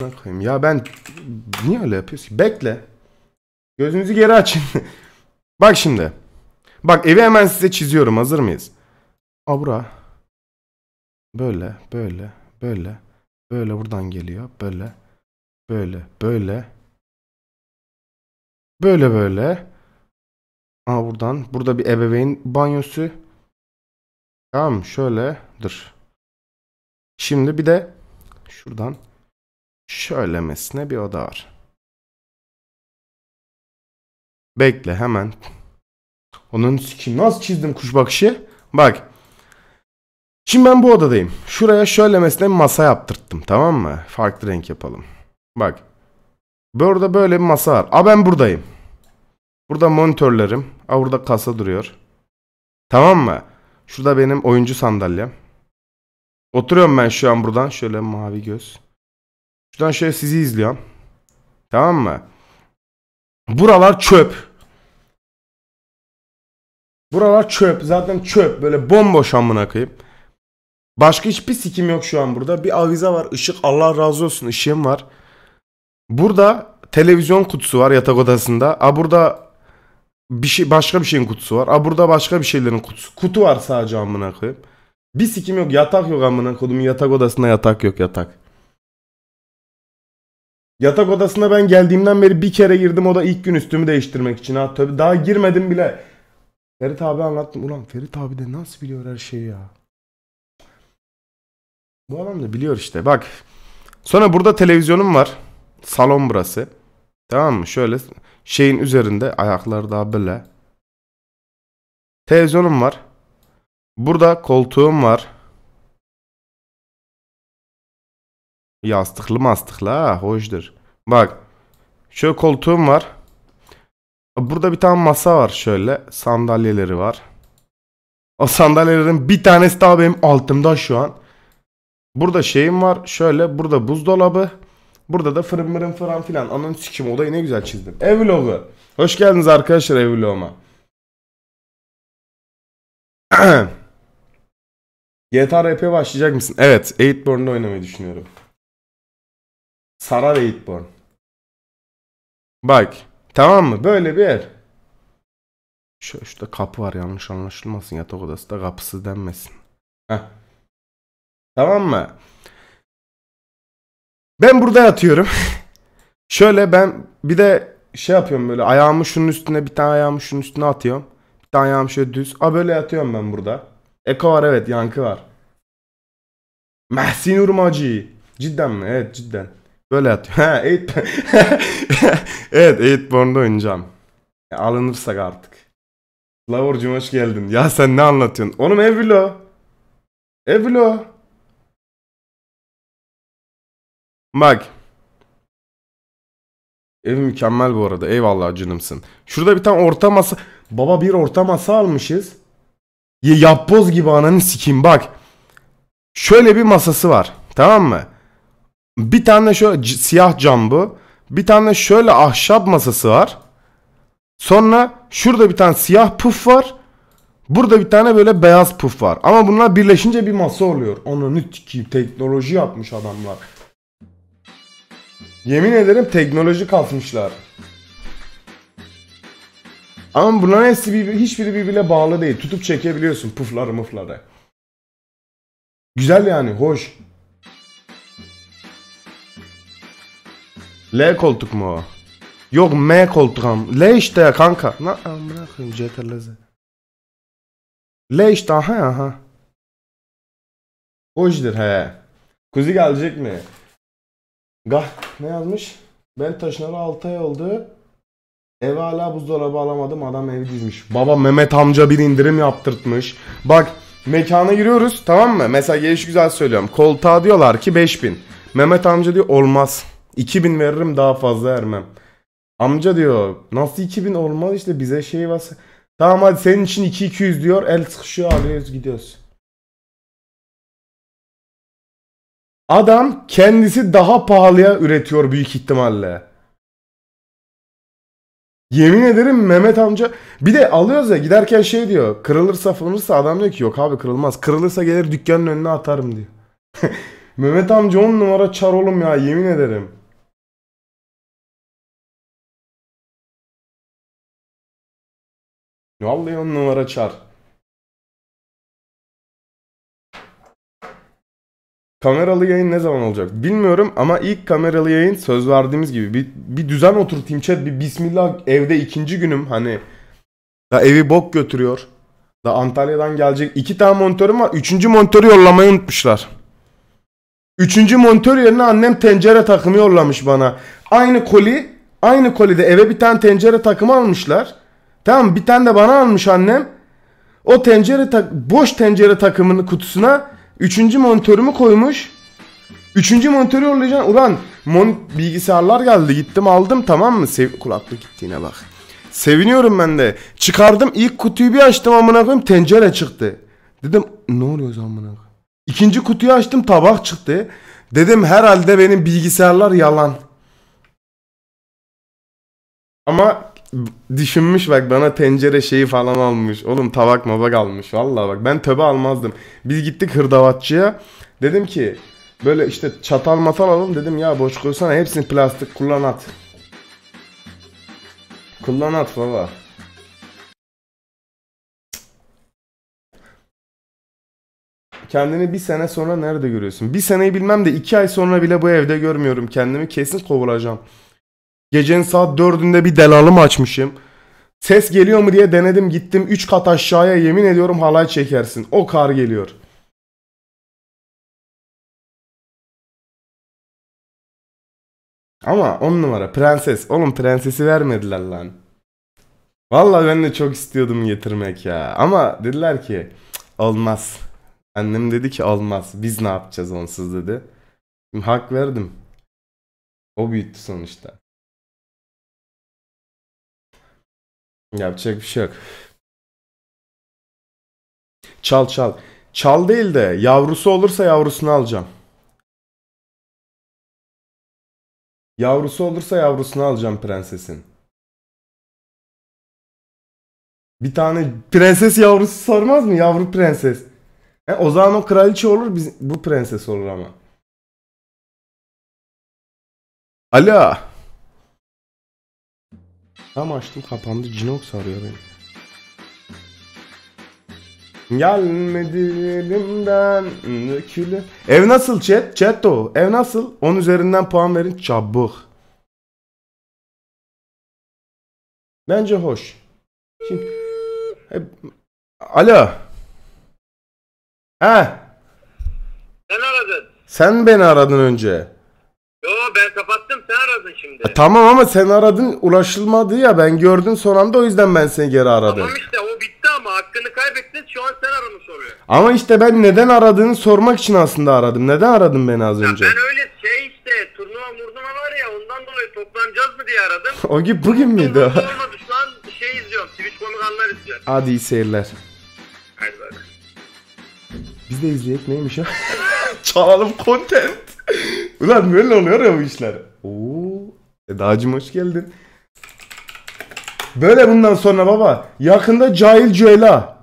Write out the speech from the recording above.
Koyayım ya ben niye öyle yapıyorsun? Bekle. Gözünüzü geri açın. Bak şimdi. Bak evi hemen size çiziyorum. Hazır mıyız? Abra. Böyle, böyle, böyle. Böyle buradan geliyor. Böyle. Böyle, böyle. Böyle böyle. Aa buradan. Burada bir ebeveyn banyosu. Tamam şöyle. Dur. Şimdi bir de şuradan şöylemesine bir oda var. Bekle hemen. Onun sikim nasıl çizdim kuş bakışı? Bak. Şimdi ben bu odadayım. Şuraya şöylemesine bir masa yaptırttım tamam mı? Farklı renk yapalım. Bak. Burada böyle bir masa var. A ben buradayım. Burada monitörlerim. A burada kasa duruyor. Tamam mı? Şurada benim oyuncu sandalyem. Oturuyorum ben şu an buradan. Şöyle mavi göz. Şuradan şöyle sizi izliyorum. Tamam mı? Buralar çöp. Buralar çöp. Zaten çöp. Böyle bomboş amına koyayım. Başka hiçbir sikim yok şu an burada. Bir avize var. ışık Allah razı olsun. ışığım var. Burada televizyon kutusu var yatak odasında. A burada bir şey başka bir şeyin kutusu var. A burada başka bir şeylerin kutusu. Kutu var sadece amına koyayım. Bir sikim yok. Yatak yok amına koydum. Yatak odasında yatak yok yatak. Yatak odasına ben geldiğimden beri bir kere girdim. O da ilk gün üstümü değiştirmek için. Ha tabii daha girmedim bile. Ferit abi anlattım. Ulan Ferit abi de nasıl biliyor her şeyi ya. Bu adam da biliyor işte. Bak. Sonra burada televizyonum var. Salon burası. Tamam mı? Şöyle şeyin üzerinde ayakları daha böyle. Televizyonum var. Burada koltuğum var. Yastıklı mastıklı ha hoşdur. Bak. Şöyle koltuğum var. Burada bir tane masa var şöyle. Sandalyeleri var. O sandalyelerin bir tanesi daha benim altımda şu an. Burada şeyim var. Şöyle burada buzdolabı. Burada da fırın mırın falan filan. Ananı sikim odayı ne güzel çizdim. Ev vlogu. Hoş geldiniz arkadaşlar ev vloguma. GTA RP başlayacak mısın? Evet. 8born'da oynamayı düşünüyorum. Sarar 8born. Bak. Tamam mı? Böyle bir yer. Şu, şurada kapı var yanlış anlaşılmasın. Yatak odası da kapısı denmesin. Heh. Tamam mı? Ben burada yatıyorum. Şöyle ben bir de şey yapıyorum böyle ayağımı şunun üstüne bir tane ayağımı şunun üstüne atıyorum. Bir tane ayağım şöyle düz. A böyle yatıyorum ben burada. Eko var evet yankı var. Mehsin Urmacı. Cidden mi? Evet cidden. Böyle yatıyor. Ha, eight... evet 8born'da oynayacağım. Ya, alınırsak artık. Lavurcum hoş geldin. Ya sen ne anlatıyorsun? Oğlum ev vlog. Ev vlog. Bak. Ev mükemmel bu arada. Eyvallah canımsın. Şurada bir tane orta masa. Baba bir orta masa almışız. Ya yapboz gibi ananı sikeyim bak. Şöyle bir masası var. Tamam mı? Bir tane şöyle siyah cam bu. Bir tane şöyle ahşap masası var. Sonra şurada bir tane siyah puf var. Burada bir tane böyle beyaz puf var. Ama bunlar birleşince bir masa oluyor. Onu sikeyim teknoloji yapmış adamlar. Yemin ederim teknoloji katmışlar. Ama bunların hepsi bir, hiçbiri birbirine bağlı değil. Tutup çekebiliyorsun pufları mufları. Güzel yani hoş. L koltuk mu o? Yok M koltuk am. L işte ya kanka. Ne amına koyayım CTRL-Z. L işte aha aha. Hoşdur he. Kuzi gelecek mi? Gah ne yazmış? Ben taşınalı 6 ay oldu. Eve hala buzdolabı alamadım adam ev dizmiş. Baba Mehmet amca bir indirim yaptırtmış. Bak mekana giriyoruz tamam mı? Mesela geliş güzel söylüyorum. Koltuğa diyorlar ki 5000. Mehmet amca diyor olmaz. 2000 veririm daha fazla vermem. Amca diyor nasıl 2000 olmaz işte bize şey var. Tamam hadi senin için 2200 diyor. El sıkışıyor alıyoruz gidiyoruz. Adam kendisi daha pahalıya üretiyor büyük ihtimalle. Yemin ederim Mehmet amca bir de alıyoruz ya giderken şey diyor kırılırsa fırılırsa adam diyor ki yok abi kırılmaz kırılırsa gelir dükkanın önüne atarım diyor. Mehmet amca 10 numara çar oğlum ya yemin ederim. Vallahi 10 numara çar. Kameralı yayın ne zaman olacak? Bilmiyorum ama ilk kameralı yayın söz verdiğimiz gibi bir, bir düzen oturtayım chat bir bismillah evde ikinci günüm hani da evi bok götürüyor. Da Antalya'dan gelecek iki tane monitörüm var. Üçüncü monitörü yollamayı unutmuşlar. Üçüncü monitör yerine annem tencere takımı yollamış bana. Aynı koli, aynı kolide eve bir tane tencere takımı almışlar. Tamam bir tane de bana almış annem. O tencere tak boş tencere takımının kutusuna üçüncü monitörümü koymuş. Üçüncü monitörü yollayacağım. Ulan mon bilgisayarlar geldi. Gittim aldım tamam mı? Sev kulaklık gittiğine bak. Seviniyorum ben de. Çıkardım ilk kutuyu bir açtım amına koyayım tencere çıktı. Dedim ne oluyor amına koyayım? İkinci kutuyu açtım tabak çıktı. Dedim herhalde benim bilgisayarlar yalan. Ama düşünmüş bak bana tencere şeyi falan almış. Oğlum tabak mabak almış. Vallahi bak ben töbe almazdım. Biz gittik hırdavatçıya. Dedim ki böyle işte çatal matal alalım dedim ya boş koysana hepsini plastik kullan at. Kullan at baba. Kendini bir sene sonra nerede görüyorsun? Bir seneyi bilmem de iki ay sonra bile bu evde görmüyorum kendimi. Kesin kovulacağım. Gecenin saat dördünde bir delalım açmışım. Ses geliyor mu diye denedim gittim 3 kat aşağıya yemin ediyorum halay çekersin. O kar geliyor. Ama on numara prenses. Oğlum prensesi vermediler lan. Vallahi ben de çok istiyordum getirmek ya. Ama dediler ki "Cık, olmaz. Annem dedi ki olmaz. Biz ne yapacağız onsuz dedi. Hak verdim. O büyüttü sonuçta. Yapacak bir şey yok. Çal çal. Çal değil de yavrusu olursa yavrusunu alacağım. Yavrusu olursa yavrusunu alacağım prensesin. Bir tane prenses yavrusu sormaz mı? Yavru prenses. He, o zaman o kraliçe olur, biz, bu prenses olur ama. Alo. Tam açtım kapandı. Cinox arıyor beni. Gelmedi elimden dökülü. Ev nasıl chat? Chat o. Ev nasıl? 10 üzerinden puan verin çabuk. Bence hoş. Şimdi e, Alo. He, Sen aradın. sen beni aradın önce. Yo ben kapattım aradın şimdi. E, Tamam ama sen aradın ulaşılmadı ya ben gördüm son anda o yüzden ben seni geri aradım. Tamam işte o bitti ama hakkını kaybettin şu an sen aramış oluyor. Ama işte ben neden aradığını sormak için aslında aradım. Neden aradın beni az önce? Ben öyle şey işte turnuva murnuva var ya ondan dolayı toplanacağız mı diye aradım. O gün bugün müydü o? Olmadı şu an şey izliyorum Twitch komik anlar izliyorum. Hadi iyi seyirler. Hadi bak. Biz de izleyek neymiş ya? Çalalım content. Ulan böyle oluyor ya bu işler. Oo. Eda'cım hoş geldin. Böyle bundan sonra baba. Yakında cahil cüela.